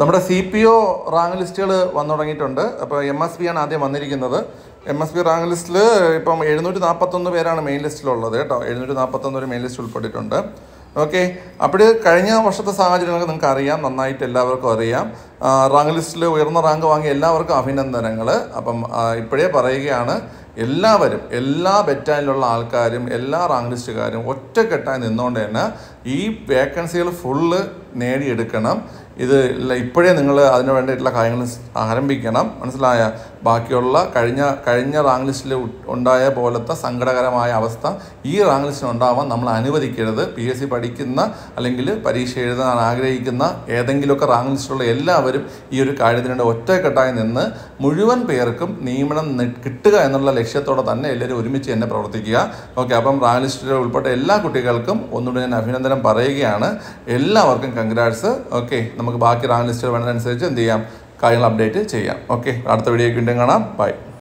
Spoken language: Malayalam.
നമ്മുടെ സി പി ഒ റാങ്ക് ലിസ്റ്റുകൾ വന്നു തുടങ്ങിയിട്ടുണ്ട്. അപ്പോൾ എം എസ് പി ആണ് ആദ്യം വന്നിരിക്കുന്നത്. എം എസ് പി റാങ്ക് ലിസ്റ്റിൽ ഇപ്പം എഴുന്നൂറ്റി നാൽപ്പത്തൊന്ന് പേരാണ് മെയിൻ ലിസ്റ്റിലുള്ളത് കേട്ടോ. എഴുന്നൂറ്റി നാൽപ്പത്തൊന്ന് ഒരു മെയിൻ ലിസ്റ്റ് ഉൾപ്പെട്ടിട്ടുണ്ട്. ഓക്കെ. അപ്പോൾ കഴിഞ്ഞ വർഷത്തെ സാഹചര്യങ്ങളൊക്കെ നിങ്ങൾക്ക് അറിയാം. നന്നായിട്ട് എല്ലാവർക്കും അറിയാം. റാങ്ക് ലിസ്റ്റിൽ ഉയർന്ന റാങ്ക് വാങ്ങിയ എല്ലാവർക്കും അഭിനന്ദനങ്ങൾ. അപ്പം ഇപ്പോഴേ പറയുകയാണ് എല്ലാവരും എല്ലാ ബെറ്റാനിലുള്ള ആൾക്കാരും എല്ലാ റാങ്ക് ലിസ്റ്റുകാരും ഒറ്റക്കെട്ടായി നിന്നുകൊണ്ട് തന്നെ ഈ വേക്കൻസികൾ ഫുള്ള് നേടിയെടുക്കണം. ഇത് ഇപ്പോഴേ നിങ്ങൾ അതിന് വേണ്ടിയിട്ടുള്ള കാര്യങ്ങൾ ആരംഭിക്കണം. മനസ്സിലായ? ബാക്കിയുള്ള കഴിഞ്ഞ കഴിഞ്ഞ റാങ്ക് ലിസ്റ്റിൽ ഉണ്ടായ പോലത്തെ സങ്കടകരമായ അവസ്ഥ ഈ റാങ്ക് ലിസ്റ്റിൽ ഉണ്ടാവാൻ നമ്മൾ അനുവദിക്കരുത്. പി എസ് സി പഠിക്കുന്ന അല്ലെങ്കിൽ പരീക്ഷ എഴുതാൻ ആഗ്രഹിക്കുന്ന ഏതെങ്കിലുമൊക്കെ റാങ്ക് ലിസ്റ്റിലുള്ള എല്ലാവരും ഈ ഒരു കാര്യത്തിനുണ്ട് ഒറ്റക്കെട്ടായി നിന്ന് മുഴുവൻ പേർക്കും നിയമനം കിട്ടുക എന്നുള്ള ലക്ഷ്യത്തോടെ തന്നെ എല്ലാവരും ഒരുമിച്ച് തന്നെ പ്രവർത്തിക്കുക. ഓക്കെ അപ്പം റാങ്ക് ലിസ്റ്റിൽ ഉൾപ്പെട്ട എല്ലാ കുട്ടികൾക്കും ഒന്നുകൂടി ഞാൻ അഭിനന്ദനം പറയുകയാണ്. എല്ലാവർക്കും കൺഗ്രാറ്റ്സ് ഓക്കെ നമുക്ക് ബാക്കി റാങ്ക് ലിസ്റ്റുകൾ വേണ്ടതനുസരിച്ച് എന്ത് ചെയ്യാം? കാര്യങ്ങൾ അപ്ഡേറ്റ് ചെയ്യാം. ഓക്കെ അടുത്ത വീഡിയോ വീണ്ടും കാണാം. ബൈ